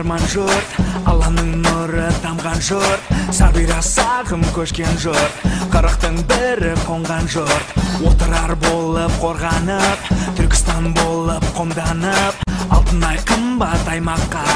арман жұрт алланың нұры тамған жұрт. Сабира сағым көшкен жұрт қырықтың бірі қонған жұрт. Отырар болып қорғанып түркістан болып қомданып алтынай қымбат аймаққа.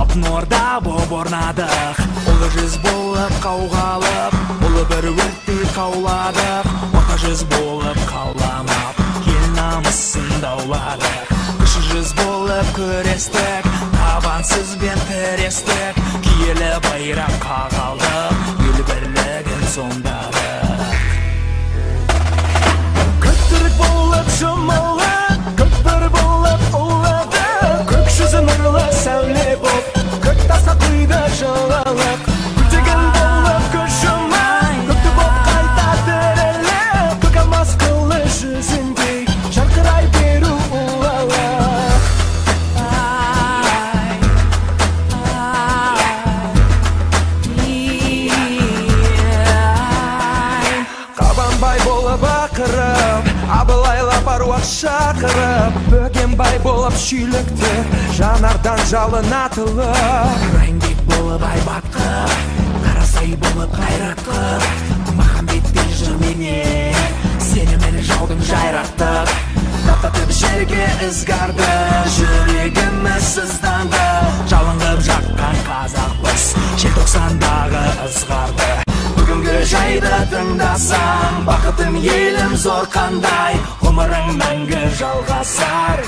Алтын орда боп орнадық ұлы жүз болып қауғалып ұлы бір өрттей қауладық. Орта жүз болып қауламап ел намысын дауладық. Кіші жүз болып күрестік табансызбен тірестік киелі байрақ қағалдық ел бірлігін сомдадық шақырып бөгенбай болып шүйлікті жанардан жалын атылып. Райымбек болып айбатқы қарасай болып қайратқы махамбеттей жырменен сенімін жаудың жайраттық. Таптатып жерге ізгарды жүрегіміз сызданды. Жалынып жаққан қазақпыз желтоқсандағы ызғарды. Бүгінгі жайды тыңдасаң бақытым елім зор қандай ғұмырың мәңгі жалғасар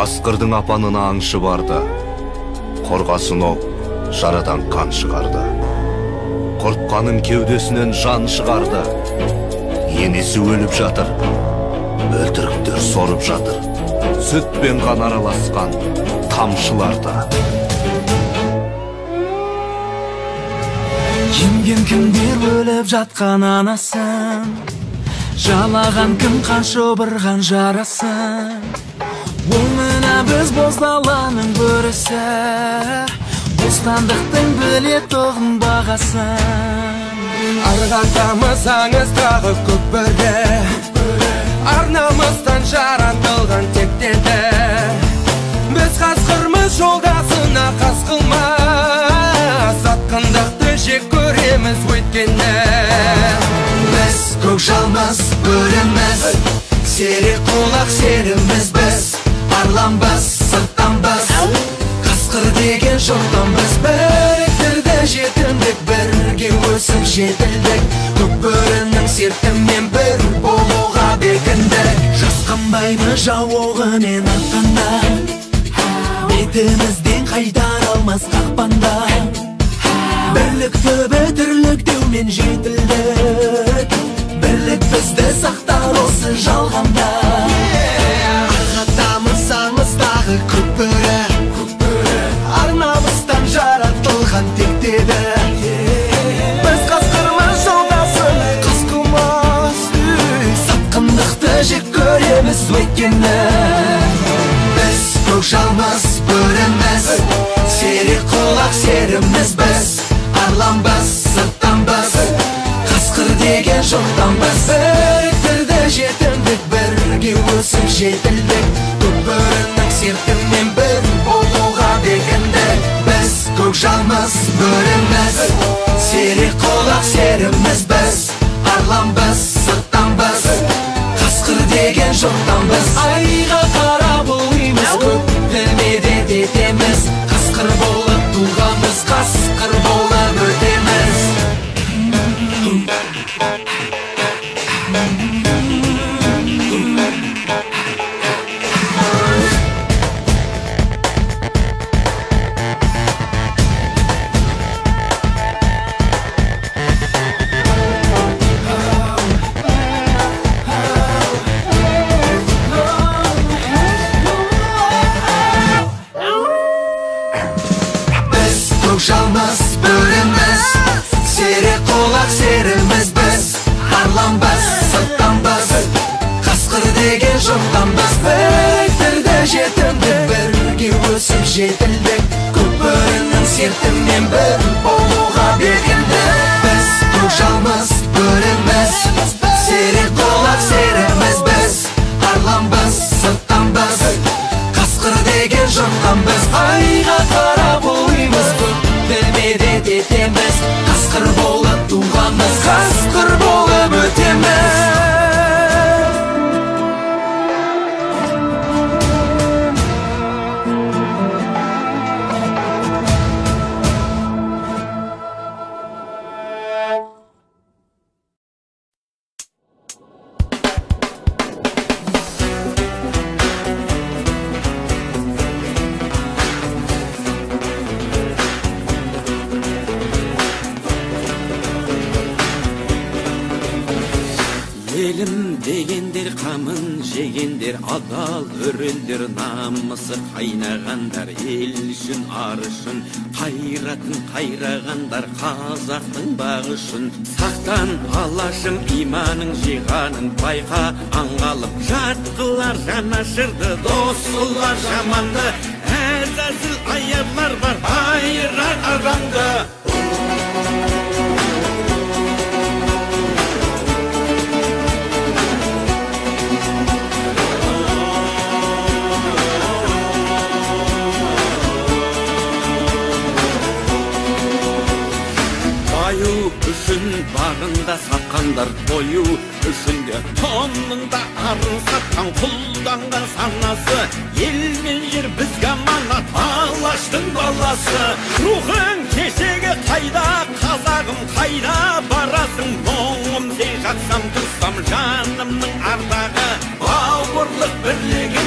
қасқырдың апанына аңшы барды. Қорғасын оқ жарадан қан шығарды. Қорыққанын кеудесінен жан шығарды. Енесі өліп жатыр бөлтіріктер сорып жатыр. Сүт пен қан араласқан тамшыларды емген кімдер өліп жатқан анасын жалаған кім қан шұбырған жарасын ол мына біз боз даланың бөрісі бостандықтың білетұғын бағасын арғатамыз аңыздағы көкбөрі арнамыздан жаратылған тектеді біз қасқырмыз жолдасына қас қылмас жек көреміз өйткені біз көкжалмыз бөріміз серек құлақ серіміз біз арланбыз сырттанбыз қасқыр деген жұрттанбыз біріктірді жетімдік бірге өсіп жетілдік. Көк бөрінің сертімен бір болуға бекіндік. Жасқанбаймыз жау оғымен атқанда бетімізден қайтара алмас қақпанда. Бірлікті бітірлік деумен жетілдік. Бірлік бізді сақтар біз өйткені біз Biz kuşalmaz серіміз біз kulak serimiz biz Arlanmaz Қасқыр деген жоқтанбыз Біріктірді жетімдік бірге өсіп жетілдік Көпірінің сертімен бір болуға бекіндік Біз көкжалмыз бөріміз Сирек құлақ серім деген жұрттанбыз біріктірді жетімдік бірге өсіп жетілдік көк бөрінің сертімен бір болуға бекіндік біз көкжалмыз елім дегендер қамын жегендер адал өрендер намысы қайнағандар ел үшін ар үшін қайратын қайрағандар қазақтың бағы үшін сақтан алашым иманың жиғанын байқа аңғалып жат қылар жанашырды дос қылар жаманды әзәзіл аярлар бар айырар адамды үшін бағында сатқандар тою үшін де тонның да арын сатқан құлданған санасы ел мен жер бізге аманат алаштың баласы рухың кешегі қайда қазағым қайда барасың мұңым сен жатсам тұрсам жанымның ардағы бауырлық бірлігінде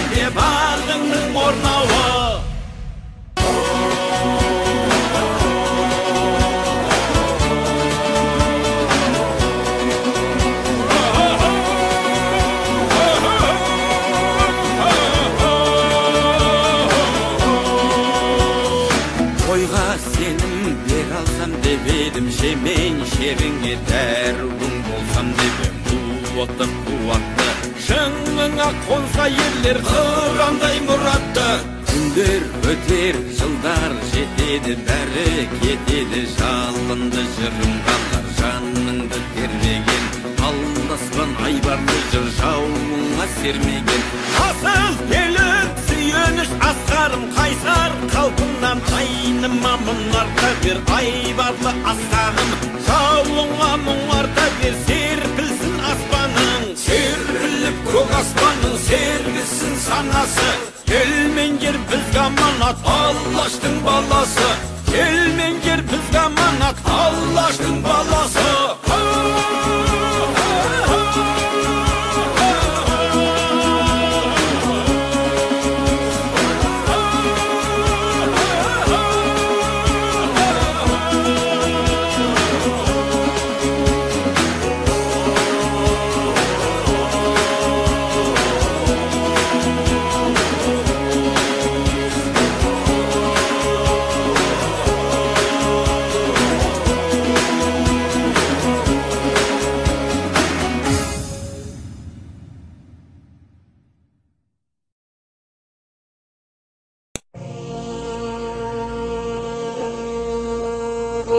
бере алсам деп едім жемен шеріңе дәруің болсам деп қуатты қуатты шыңыңа қонса ерлер қырандай мұратты күндер өтер жылдар жетеді бәрі кетеді жалынды жырым қалар жаныңды тербеген алдаспан айбарлы жыр жауыңа сермеген асыл елім сүйеніш асқарым қайсар қалпыңнан айныма мұнарта бер айбарлы асқағым жауыңа мұңарта бер серпілсін аспаның серпіліп көк аспанның сергісін санасы ел мен жер бізге аманат аллаштың баласы ел мен жер бізге аманат аллаштың баласы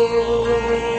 Oh.